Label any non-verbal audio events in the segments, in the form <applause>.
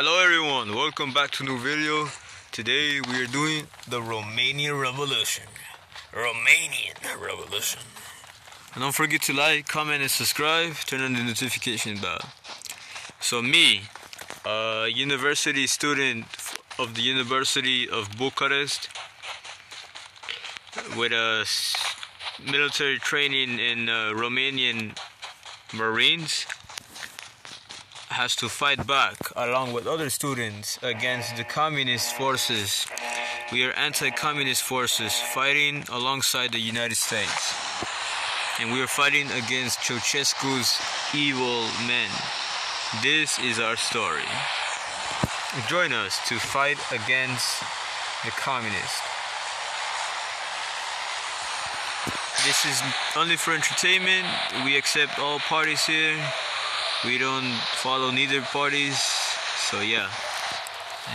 Hello everyone, welcome back to new video. Today we are doing the Romanian Revolution. Romanian Revolution. And don't forget to like, comment, and subscribe. Turn on the notification bell. So me, a university student of the University of Bucharest, with a military training in uh, Romanian Marines, has to fight back along with other students against the communist forces. We are anti-communist forces fighting alongside the United States. And we are fighting against Ceausescu's evil men. This is our story. Join us to fight against the communists. This is only for entertainment. We accept all parties here. We don't follow neither parties. So yeah.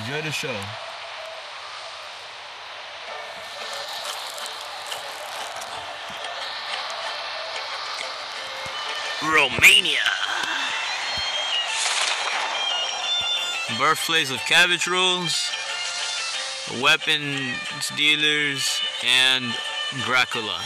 Enjoy the show. Romania. Birthplace of cabbage rolls, weapons dealers, and Dracula.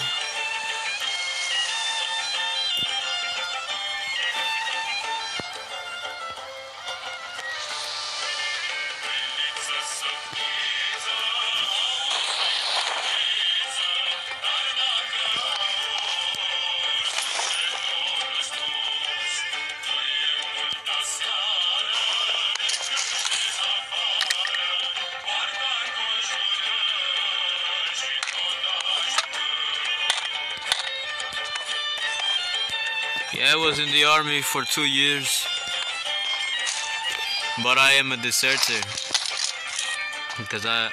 Yeah, I was in the army for two years, but I am a deserter because I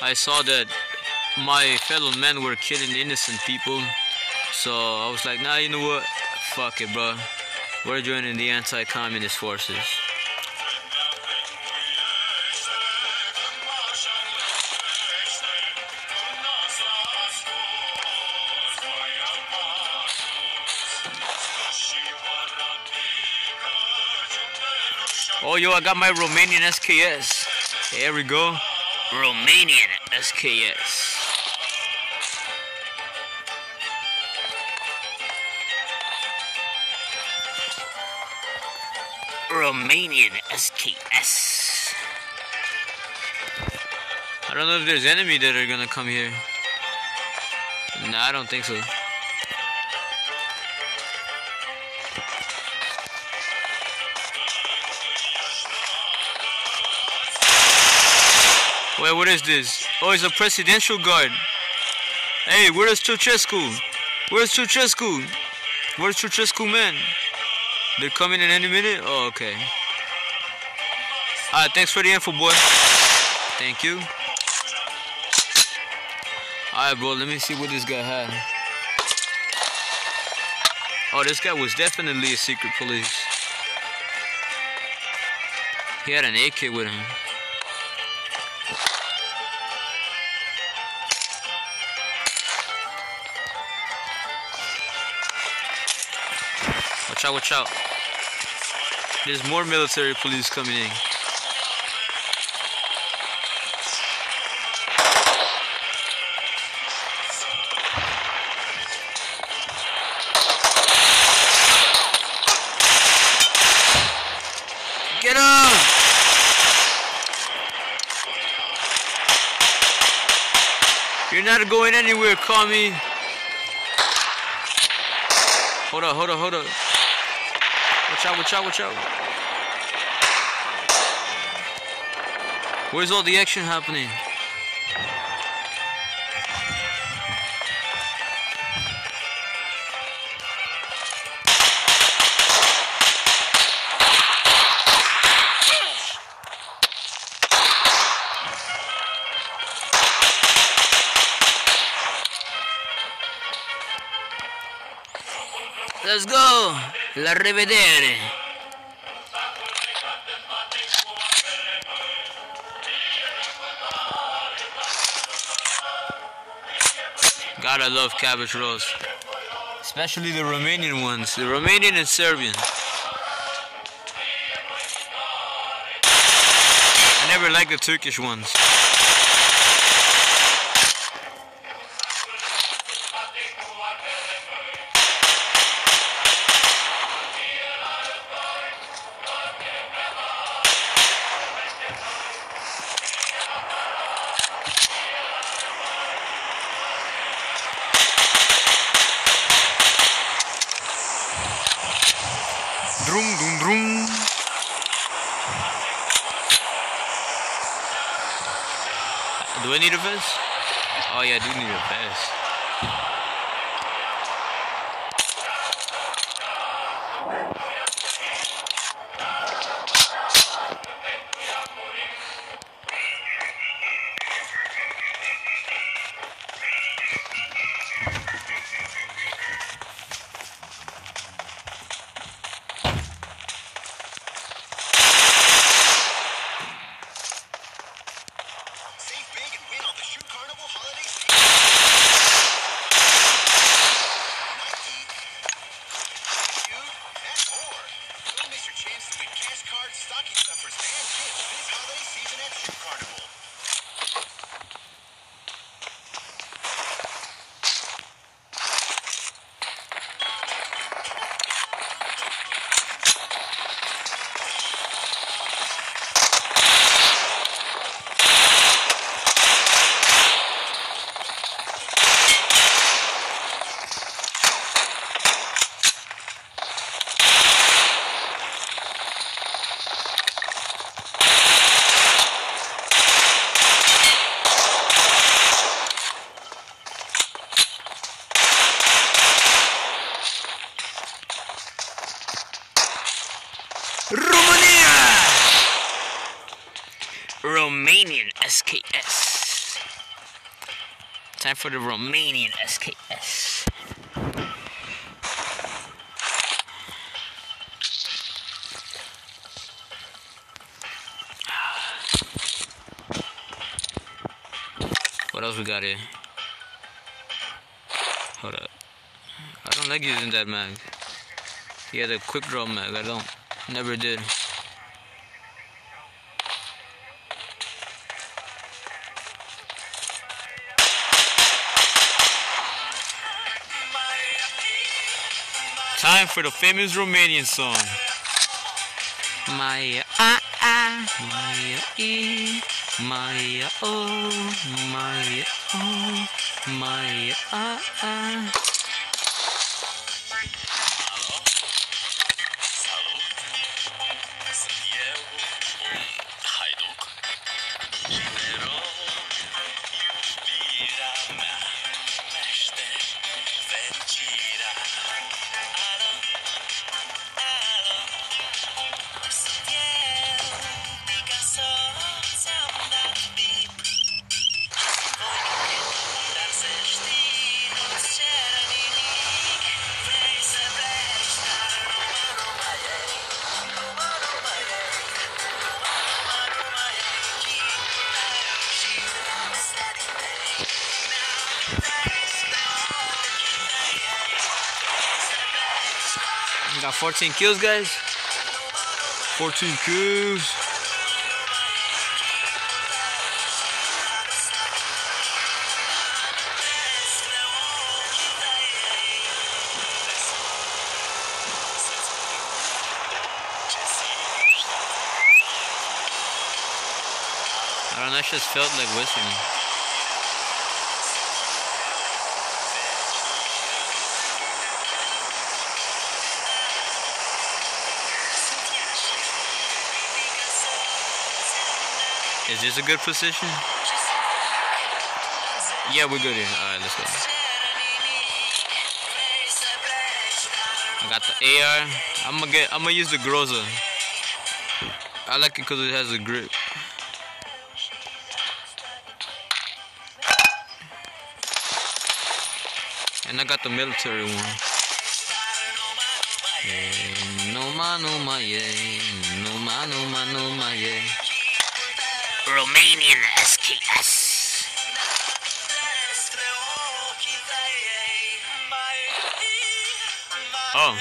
I saw that my fellow men were killing innocent people, so I was like, nah, you know what? Fuck it, bro. We're joining the anti-communist forces. Oh, yo, I got my Romanian SKS. Here we go. Romanian SKS. Romanian SKS. I don't know if there's enemy that are gonna come here. Nah, I don't think so. Wait, what is this? Oh, it's a presidential guard. Hey, where's Ceausescu? Where's Ceausescu? Where's Ceausescu, man? They're coming in any minute? Oh, okay. Alright, thanks for the info, boy. Thank you. Alright, bro, let me see what this guy had. Oh, this guy was definitely a secret police. He had an AK with him. Watch out, watch out. There's more military police coming in. Get him! You're not going anywhere, commie. Hold up, hold up, hold up. Watch out, watch out, watch out. Where's all the action happening? Go! La rivedere! God, I love cabbage rolls. Especially the Romanian ones. The Romanian and Serbian. I never liked the Turkish ones. Drum dum drum. Do I need a vest? Oh yeah, I do need a vest. For the Romanian SKS. What else we got here? Hold up. I don't like using that mag. He had a quick draw mag. I don't. Never did. For the famous Romanian song. Maya ah ah, Maya e, Maya oh, Maya oh, Maya ah ah. 14 kills, guys. 14 kills. despre ochii tăi ei Să-ți spun ce simți I don't know, that just felt like whistling. Is this a good position? Yeah, we're good here. Alright, let's go. I got the AR. I'm gonna get. I'm gonna use the Groza. I like it because it has a grip. And I got the military one. No ma no ma yeah, no ma no ma no ma yeah. Romanian SKS. Oh.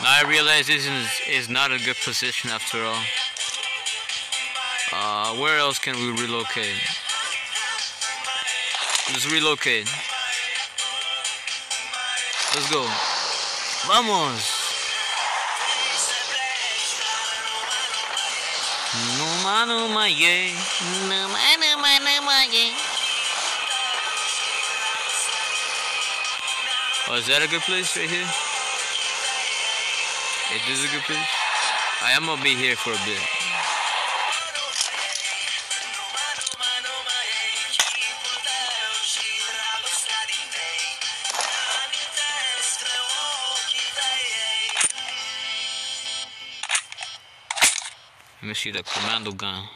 Now I realize this is, is not a good position after all. Uh, where else can we relocate? Let's relocate. Let's go. Vamos. Numa, numa, yeah. Numa, numa, numa, yeah. Oh, is that a good place right here? Is this a good place? I am gonna be here for a bit. Let me see the commando gun.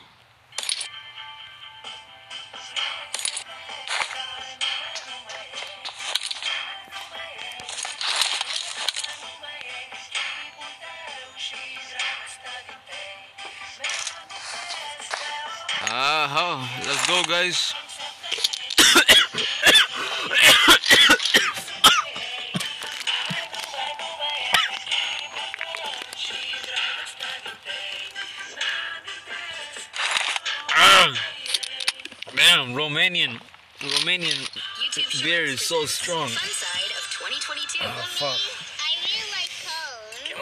Uh-huh. Let's go, guys. Romanian, Romanian beer is so strong. Fun side of 2022. Oh, ah, fuck.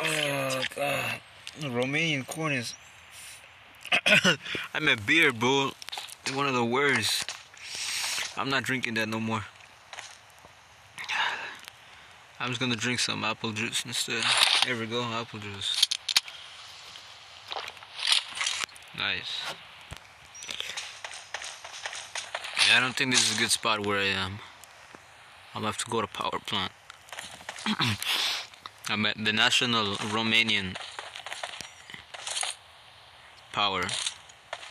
I really. Oh, God. Romanian corn is. <coughs> I meant beer, bro. It's one of the worst. I'm not drinking that no more. <sighs> I'm just gonna drink some apple juice instead. There we go, apple juice. Nice. Yeah, I don't think this is a good spot where I am. I'll have to go to power plant. <clears throat> I'm at the National Romanian Power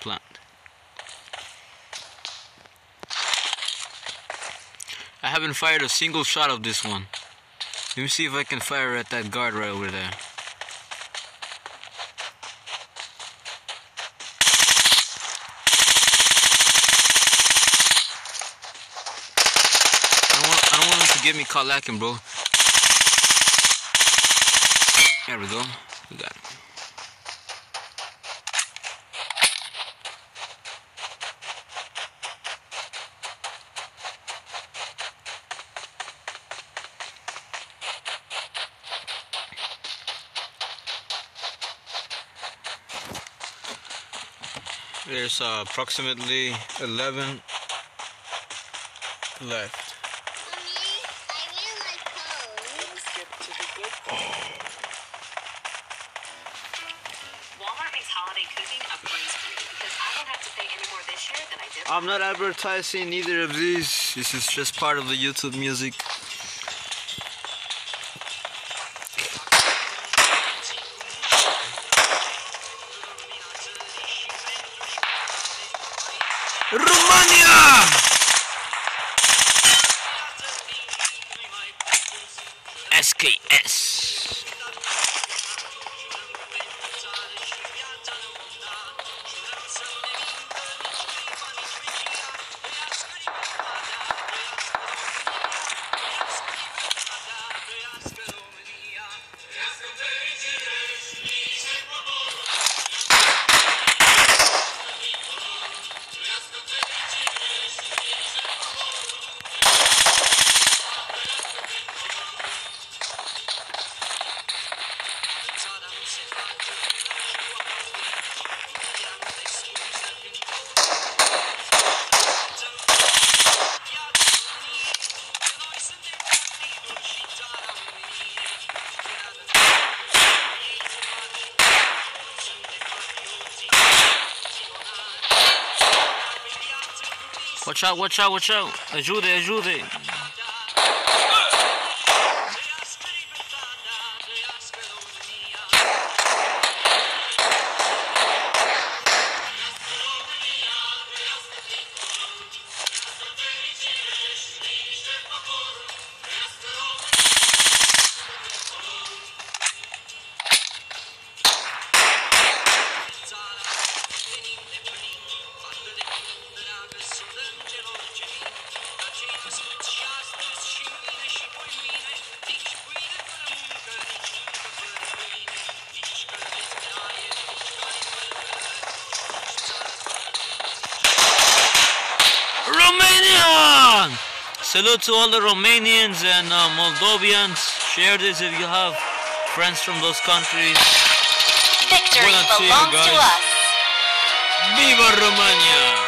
Plant. I haven't fired a single shot of this one. Let me see if I can fire at that guard right over there. I don't want, I don't want him to get me caught lacking, bro. There we go. We got it. There's uh, approximately 11 left. I'm not advertising either of these. This is just part of the YouTube music. Romania! SKS. Watch out, watch out, watch out. Ajude, ajude. Salute to all the Romanians and uh, Moldovians. Share this if you have friends from those countries. Victory belongs to us. Viva Romania!